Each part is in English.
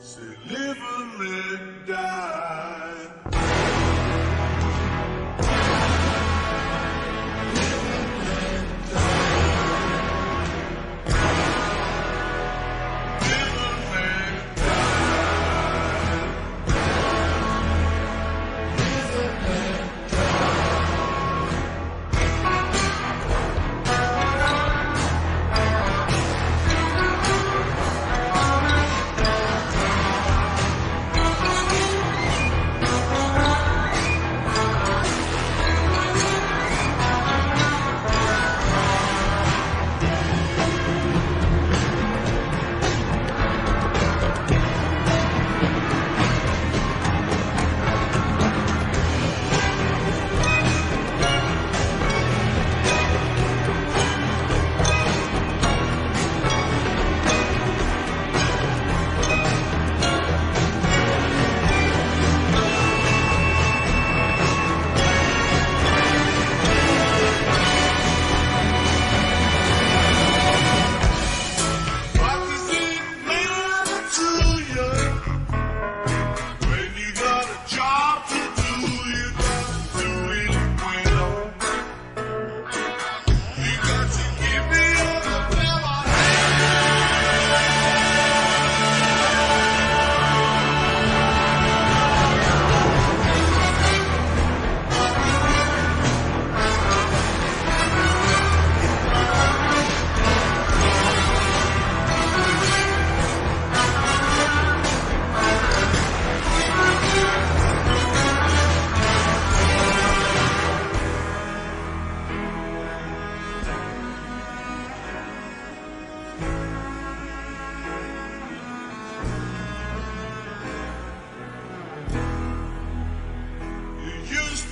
So live and let die.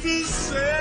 do céu!